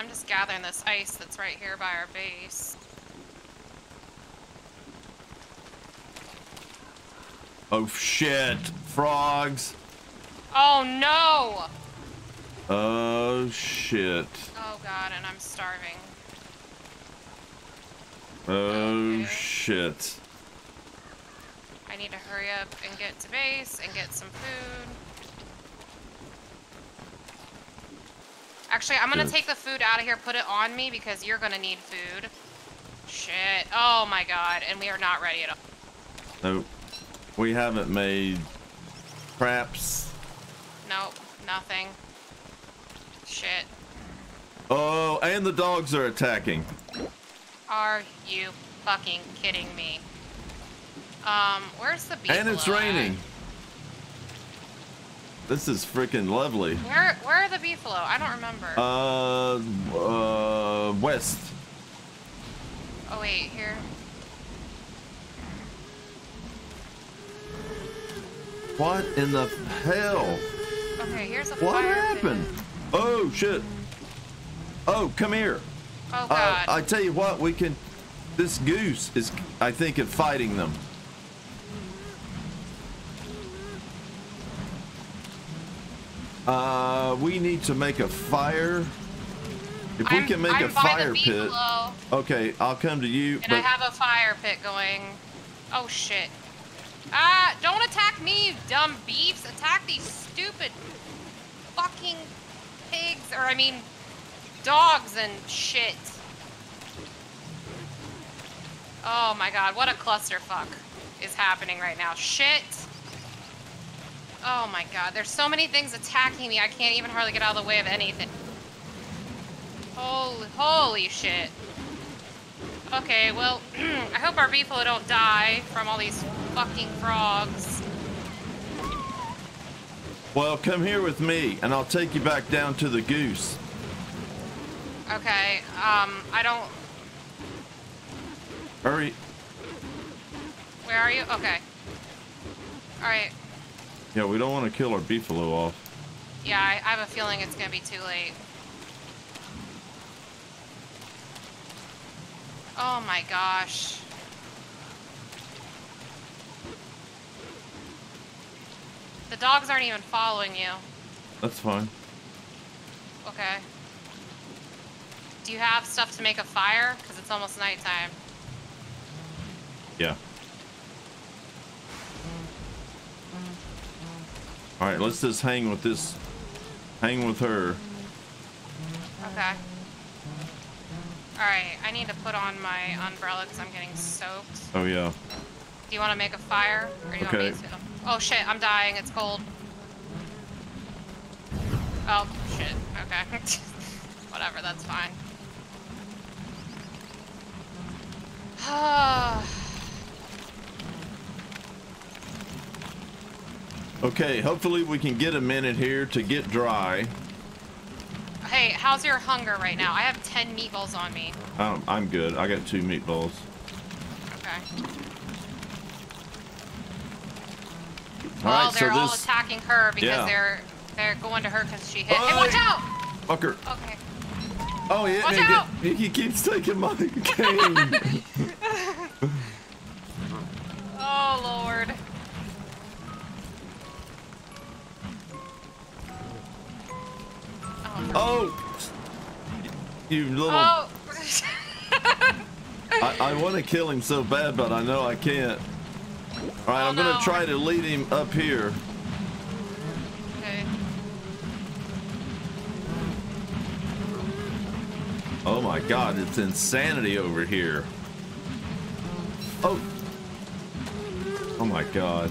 I'm just gathering this ice that's right here by our base. Oh shit! Frogs! Oh no! Oh shit! Oh god, and I'm starving. Oh Okay. shit! I need to hurry up and get to base and get some food. Actually, I'm gonna take the food out of here, put it on me because you're gonna need food. Shit. Oh my god, and we are not ready at all. Nope. We haven't made traps. Nope, nothing. Shit. Oh, and the dogs are attacking. Are you fucking kidding me? Um, where's the beef? And it's raining. This is freaking lovely. Where where are the beefalo? I don't remember. Uh, uh, west. oh wait, here. What in the hell? Okay, here's a What happened? Oh shit. Oh, come here. Oh Uh, god. I tell you what, we can. This goose is, I think, of fighting them. Uh, we need to make a fire. If we I'm- can make I'm a fire pit. beefalo, Okay, I'll come to you. And I have a fire pit going. Oh shit. Ah, don't attack me, you dumb beefs. Attack these stupid fucking pigs, or I mean, dogs and shit. Oh my god, what a clusterfuck is happening right now. Shit. Oh my god, there's so many things attacking me, I can't even hardly get out of the way of anything. Holy, holy shit. Okay, well, I hope our beefalo don't die from all these fucking frogs. well, come here with me, and I'll take you back down to the goose. Okay, um, I don't. Hurry. Where are you? Okay. Alright. Yeah, we don't want to kill our beefalo off. Yeah, I, I have a feeling it's gonna be too late. Oh my gosh. The dogs aren't even following you. That's fine. Okay. Do you have stuff to make a fire? Because it's almost nighttime. Yeah. All right, let's just hang with this. Hang with her. Okay. Alright, I need to put on my umbrella because I'm getting soaked. Oh yeah. Do you want to make a fire? Or do you want Okay. me to? Oh shit, I'm dying. It's cold. Oh shit. Okay. Whatever, that's fine. Okay, hopefully we can get a minute here to get dry. hey, how's your hunger right now? I have 10 meatballs on me. Um, I'm good. I got two meatballs. Okay. All well, right, so they're all this attacking her because yeah. they're they're going to her because she hit. Hey, watch out! fucker. Okay. Oh, he hit Watch out! He, he keeps taking my cane. you little. Oh. I, I want to kill him so bad, but I know I can't. All right, Oh, I'm gonna no. try to lead him up here. okay. Oh my God, it's insanity over here. Oh. Oh my God.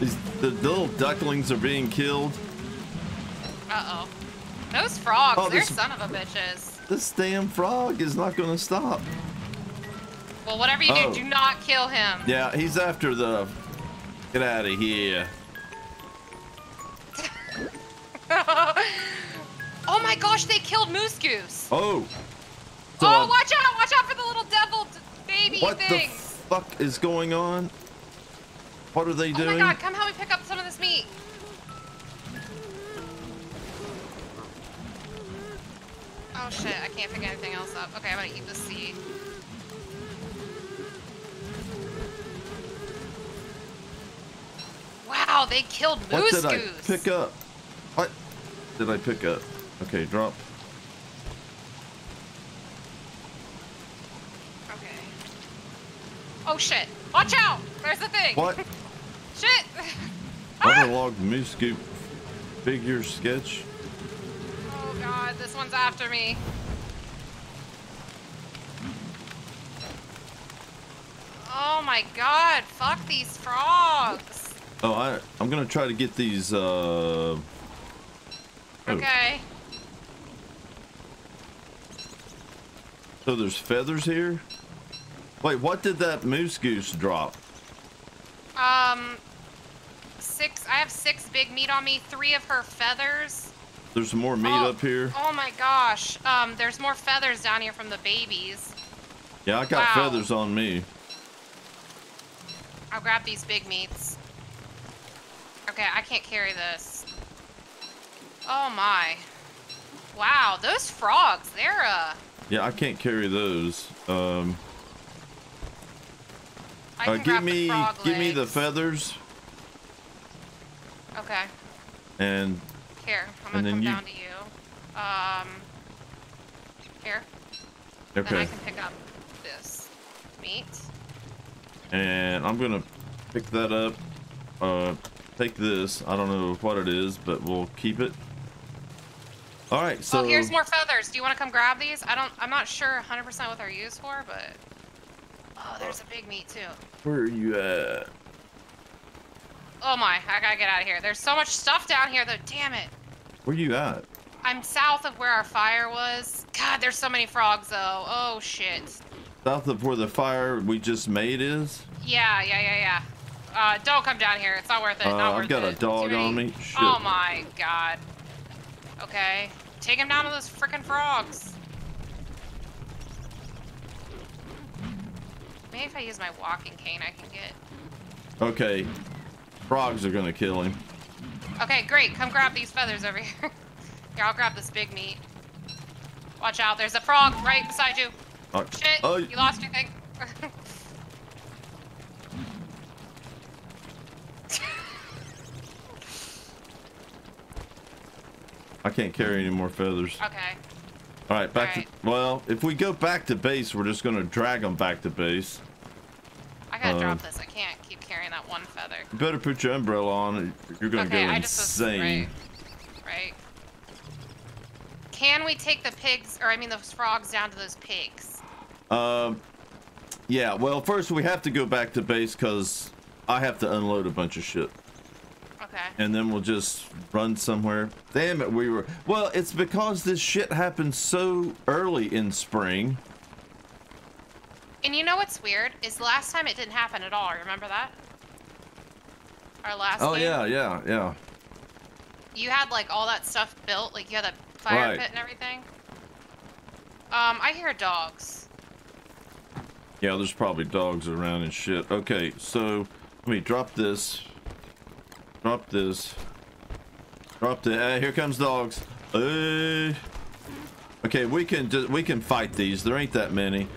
These the little ducklings are being killed. Uh oh. Those frogs, Oh, they're this- son of a bitches. This damn frog is not gonna stop. Well, whatever you Oh. do, do not kill him. Yeah, he's after the. Get out of here. oh my gosh, they killed Moose Goose. Oh. So, oh, uh, watch out! Watch out for the little devil baby what the fuck is going on? What are they doing? oh my god, come help me pick up some of this meat. Shit, I can't pick anything else up. Okay, I'm gonna eat the seed. Wow, they killed What moose did I pick up? What did I pick up? Okay, drop. Okay. Oh shit! Watch out! There's the thing. What? Shit! Ah! Waterlogged moose goose figure sketch. Oh god, this one's after me. Oh my god, fuck these frogs. Oh, I I'm gonna try to get these. Uh. oh, Okay. So there's feathers here. Wait, what did that moose goose drop? Um, six. I have six big meat on me. Three of her feathers. There's some more meat Oh, up here. Oh my gosh. Um, there's more feathers down here from the babies. Yeah, I got wow. feathers on me. I'll grab these big meats. Okay, I can't carry this. Oh my. Wow, those frogs, they're uh Yeah, I can't carry those. Um, I uh, give me give me the feathers Okay. and Here, I'm And gonna come you- down to you. Um here. Then I can pick up this meat. and I'm gonna pick that up. Uh, take this. I don't know what it is, but we'll keep it. All right, so oh, here's more feathers. Do you want to come grab these? I don't. I'm not sure 100% what they're used for, but oh, there's a big meat too. where are you at? Oh my, I gotta get out of here. There's so much stuff down here though. Damn it. Where you at? I'm south of where our fire was. God, there's so many frogs though. Oh shit. South of where the fire we just made is. Yeah, yeah, yeah, yeah. Uh, don't come down here. It's not worth it. Uh, not I've worth got a dog Too on many- me. Shit. Oh my god. Okay. Take him down to those freaking frogs. Maybe if I use my walking cane, I can get. Okay, frogs are gonna kill him. Okay, great. Come grab these feathers over here. here, I'll grab this big meat. Watch out. There's a frog right beside you. Uh, Shit. oh, You lost your thing. I can't carry any more feathers. okay. All right, back Alright. to. Well, if we go back to base, we're just gonna drag them back to base. I gotta Um, drop this. I can't keep carrying that one feather. You better put your umbrella on. You're gonna okay, go I just was insane. right. Right. Can we take the pigs, or I mean those frogs, down to those pigs? Um, yeah. Well, first we have to go back to base because I have to unload a bunch of shit, Okay. and then we'll just run somewhere. Damn it, we were. Well, it's because this shit happened so early in spring. And you know what's weird is last time it didn't happen at all. Remember that? Our last. Oh game? yeah, yeah, yeah. You had like all that stuff built, like you had a fire Right. pit and everything. Um, I hear dogs. Yeah, there's probably dogs around and shit. Okay, so let me drop this. Drop this. Drop the. Uh, here comes dogs. Uh, okay, we can just we can fight these. There ain't that many.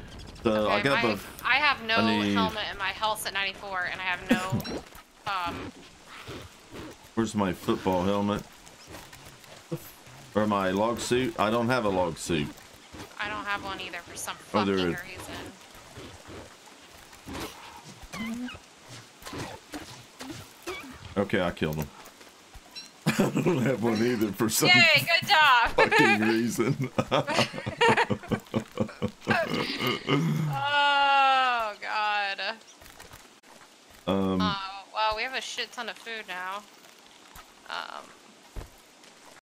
So I Okay, got my- the. I have no I need- helmet and my health's at 94, and I have no. um, Where's my football helmet? Or my log suit? I don't have a log suit. I don't have one either for some Oh, fucking there reason. Okay, I killed him. I don't have one either for some Yay! Good job. fucking reason. oh god. um, Oh, wow, we have a shit ton of food now. Um,